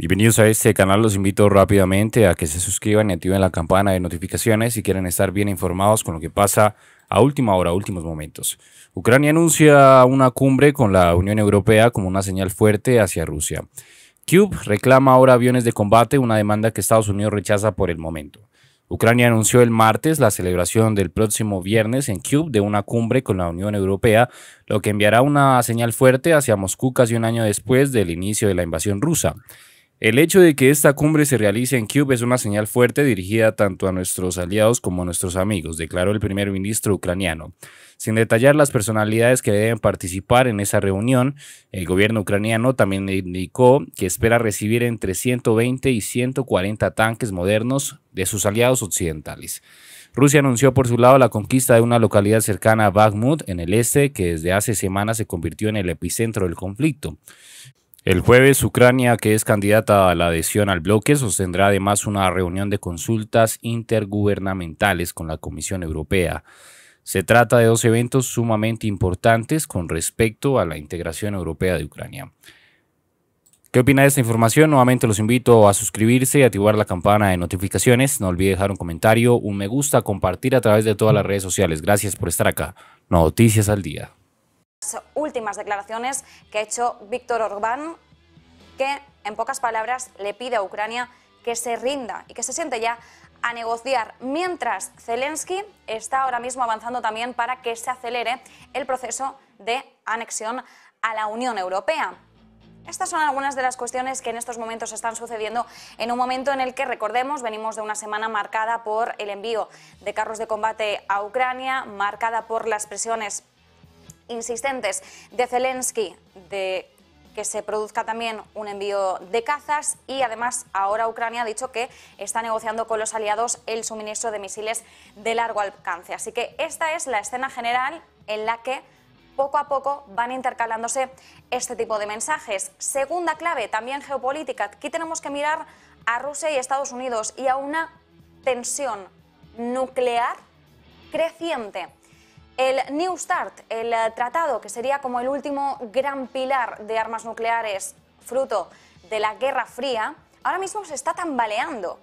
Bienvenidos a este canal, los invito rápidamente a que se suscriban y activen la campana de notificaciones si quieren estar bien informados con lo que pasa a última hora, últimos momentos. Ucrania anuncia una cumbre con la Unión Europea como una señal fuerte hacia Rusia. Cube reclama ahora aviones de combate, una demanda que Estados Unidos rechaza por el momento. Ucrania anunció el martes la celebración del próximo viernes en Kyiv de una cumbre con la Unión Europea, lo que enviará una señal fuerte hacia Moscú casi un año después del inicio de la invasión rusa. El hecho de que esta cumbre se realice en Kyiv es una señal fuerte dirigida tanto a nuestros aliados como a nuestros amigos, declaró el primer ministro ucraniano. Sin detallar las personalidades que deben participar en esa reunión, el gobierno ucraniano también indicó que espera recibir entre 120 y 140 tanques modernos de sus aliados occidentales. Rusia anunció por su lado la conquista de una localidad cercana a Bakhmut, en el este, que desde hace semanas se convirtió en el epicentro del conflicto. El jueves, Ucrania, que es candidata a la adhesión al bloque, sostendrá además una reunión de consultas intergubernamentales con la Comisión Europea. Se trata de dos eventos sumamente importantes con respecto a la integración europea de Ucrania. ¿Qué opina de esta información? Nuevamente los invito a suscribirse y activar la campana de notificaciones. No olvide dejar un comentario, un me gusta, compartir a través de todas las redes sociales. Gracias por estar acá. Noticias al día últimas declaraciones que ha hecho Víctor Orbán, que en pocas palabras le pide a Ucrania que se rinda y que se siente ya a negociar, mientras Zelensky está ahora mismo avanzando también para que se acelere el proceso de anexión a la Unión Europea. Estas son algunas de las cuestiones que en estos momentos están sucediendo en un momento en el que, recordemos, venimos de una semana marcada por el envío de carros de combate a Ucrania, marcada por las presiones insistentes de Zelensky de que se produzca también un envío de cazas y además ahora Ucrania ha dicho que está negociando con los aliados el suministro de misiles de largo alcance. Así que esta es la escena general en la que poco a poco van intercalándose este tipo de mensajes. Segunda clave, también geopolítica. Aquí tenemos que mirar a Rusia y Estados Unidos y a una tensión nuclear creciente el New START, el eh, tratado que sería como el último gran pilar de armas nucleares fruto de la Guerra Fría, ahora mismo se está tambaleando.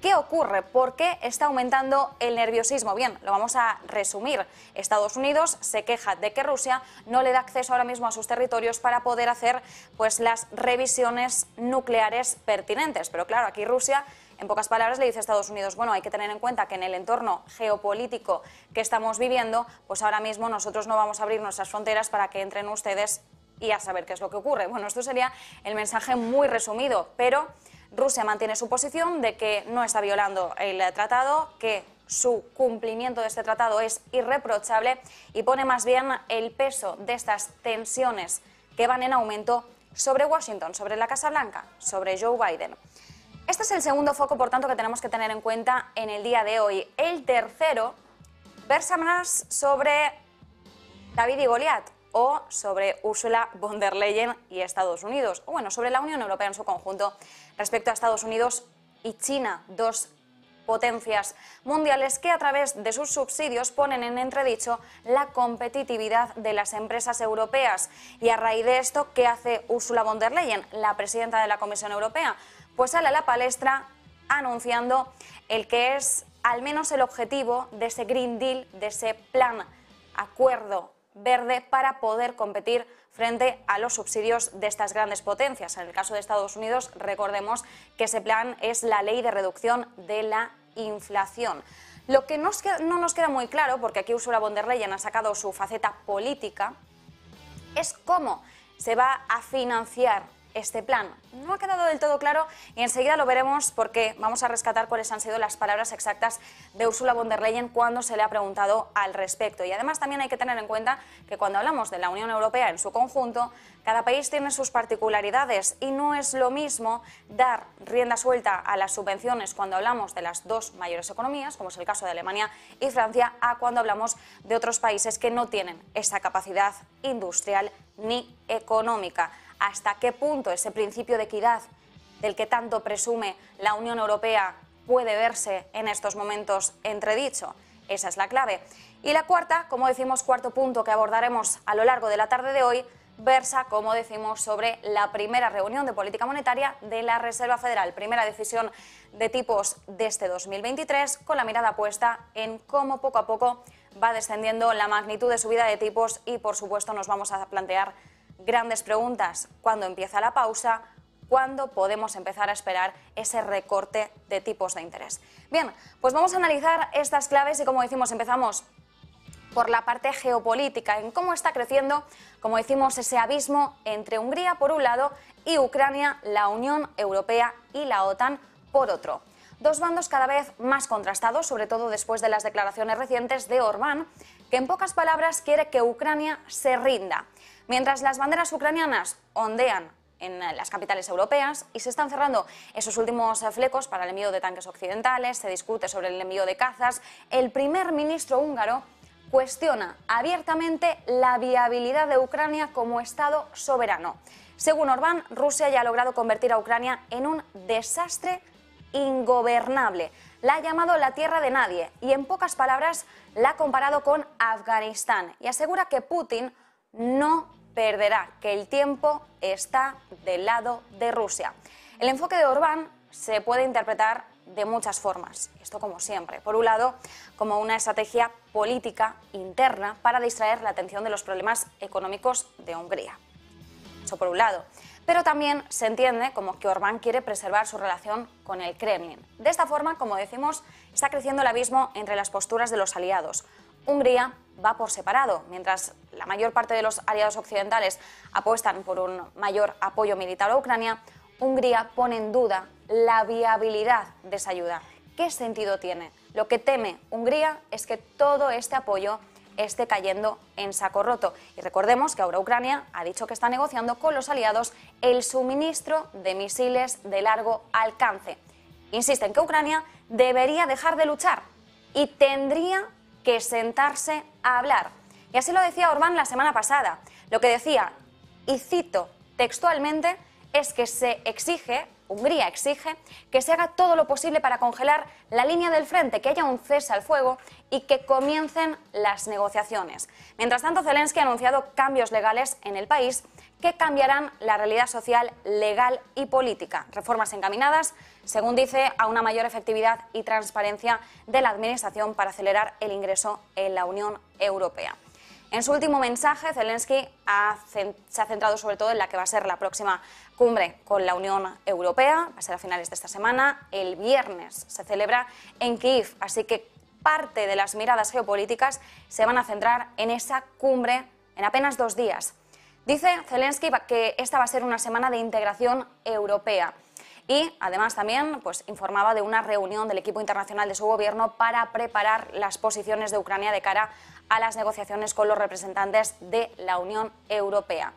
¿Qué ocurre? ¿Por qué está aumentando el nerviosismo? Bien, lo vamos a resumir. Estados Unidos se queja de que Rusia no le da acceso ahora mismo a sus territorios para poder hacer pues, las revisiones nucleares pertinentes. Pero claro, aquí Rusia en pocas palabras, le dice a Estados Unidos, bueno, hay que tener en cuenta que en el entorno geopolítico que estamos viviendo, pues ahora mismo nosotros no vamos a abrir nuestras fronteras para que entren ustedes y a saber qué es lo que ocurre. Bueno, esto sería el mensaje muy resumido, pero Rusia mantiene su posición de que no está violando el tratado, que su cumplimiento de este tratado es irreprochable y pone más bien el peso de estas tensiones que van en aumento sobre Washington, sobre la Casa Blanca, sobre Joe Biden. Este es el segundo foco, por tanto, que tenemos que tener en cuenta en el día de hoy. El tercero versa más sobre David y Goliat o sobre Ursula von der Leyen y Estados Unidos, o bueno, sobre la Unión Europea en su conjunto respecto a Estados Unidos y China, dos potencias mundiales que a través de sus subsidios ponen en entredicho la competitividad de las empresas europeas. Y a raíz de esto, ¿qué hace Ursula von der Leyen, la presidenta de la Comisión Europea? Pues sale a la palestra anunciando el que es al menos el objetivo de ese Green Deal, de ese plan, acuerdo verde para poder competir frente a los subsidios de estas grandes potencias. En el caso de Estados Unidos, recordemos que ese plan es la ley de reducción de la inflación. Lo que no nos queda muy claro, porque aquí Ursula von der Leyen ha sacado su faceta política, es cómo se va a financiar este plan. No ha quedado del todo claro y enseguida lo veremos porque vamos a rescatar cuáles han sido las palabras exactas de Ursula von der Leyen cuando se le ha preguntado al respecto. Y además también hay que tener en cuenta que cuando hablamos de la Unión Europea en su conjunto, cada país tiene sus particularidades y no es lo mismo dar rienda suelta a las subvenciones cuando hablamos de las dos mayores economías, como es el caso de Alemania y Francia, a cuando hablamos de otros países que no tienen esa capacidad industrial ni económica hasta qué punto ese principio de equidad del que tanto presume la Unión Europea puede verse en estos momentos entredicho. Esa es la clave. Y la cuarta, como decimos, cuarto punto que abordaremos a lo largo de la tarde de hoy, versa, como decimos, sobre la primera reunión de política monetaria de la Reserva Federal, primera decisión de tipos de este 2023, con la mirada puesta en cómo poco a poco va descendiendo la magnitud de subida de tipos y, por supuesto, nos vamos a plantear grandes preguntas. ¿Cuándo empieza la pausa? ¿Cuándo podemos empezar a esperar ese recorte de tipos de interés? Bien, pues vamos a analizar estas claves y, como decimos, empezamos por la parte geopolítica, en cómo está creciendo, como decimos, ese abismo entre Hungría por un lado y Ucrania, la Unión Europea y la OTAN por otro. Dos bandos cada vez más contrastados, sobre todo después de las declaraciones recientes de Orbán, que en pocas palabras quiere que Ucrania se rinda. Mientras las banderas ucranianas ondean en las capitales europeas y se están cerrando esos últimos flecos para el envío de tanques occidentales, se discute sobre el envío de cazas, el primer ministro húngaro cuestiona abiertamente la viabilidad de Ucrania como Estado soberano. Según Orbán, Rusia ya ha logrado convertir a Ucrania en un desastre ingobernable. La ha llamado la tierra de nadie y en pocas palabras la ha comparado con Afganistán y asegura que Putin no perderá, que el tiempo está del lado de Rusia. El enfoque de Orbán se puede interpretar de muchas formas. Esto como siempre. Por un lado, como una estrategia política interna para distraer la atención de los problemas económicos de Hungría. Eso por un lado. Pero también se entiende como que Orbán quiere preservar su relación con el Kremlin. De esta forma, como decimos, está creciendo el abismo entre las posturas de los aliados. Hungría va por separado, mientras la mayor parte de los aliados occidentales apuestan por un mayor apoyo militar a Ucrania, Hungría pone en duda la viabilidad de esa ayuda. ¿Qué sentido tiene? Lo que teme Hungría es que todo este apoyo esté cayendo en saco roto. Y recordemos que ahora Ucrania ha dicho que está negociando con los aliados el suministro de misiles de largo alcance. Insisten que Ucrania debería dejar de luchar y tendría que sentarse a hablar. Y así lo decía Orbán la semana pasada. Lo que decía, y cito textualmente, es que se exige, Hungría exige, que se haga todo lo posible para congelar la línea del frente, que haya un cese al fuego y que comiencen las negociaciones. Mientras tanto, Zelensky ha anunciado cambios legales en el país que cambiarán la realidad social, legal y política. Reformas encaminadas, según dice, a una mayor efectividad y transparencia de la Administración para acelerar el ingreso en la Unión Europea. En su último mensaje, Zelensky se ha centrado sobre todo en la que va a ser la próxima cumbre con la Unión Europea, va a ser a finales de esta semana. El viernes se celebra en Kiev, así que parte de las miradas geopolíticas se van a centrar en esa cumbre en apenas dos días. Dice Zelensky que esta va a ser una semana de integración europea. Y además también pues, informaba de una reunión del equipo internacional de su gobierno para preparar las posiciones de Ucrania de cara a las negociaciones con los representantes de la Unión Europea.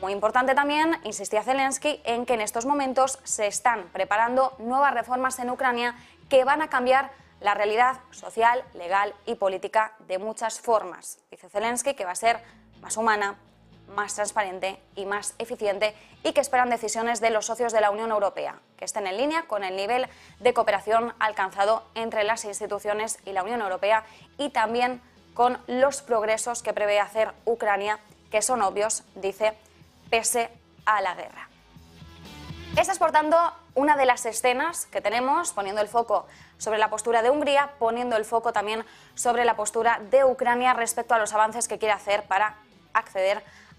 Muy importante también, insistía Zelensky, en que en estos momentos se están preparando nuevas reformas en Ucrania que van a cambiar la realidad social, legal y política de muchas formas. Dice Zelensky que va a ser más humana, más transparente y más eficiente y que esperan decisiones de los socios de la Unión Europea, que estén en línea con el nivel de cooperación alcanzado entre las instituciones y la Unión Europea y también con los progresos que prevé hacer Ucrania, que son obvios, dice, pese a la guerra. Esta es, por tanto, una de las escenas que tenemos poniendo el foco sobre la postura de Hungría, poniendo el foco también sobre la postura de Ucrania respecto a los avances que quiere hacer para acceder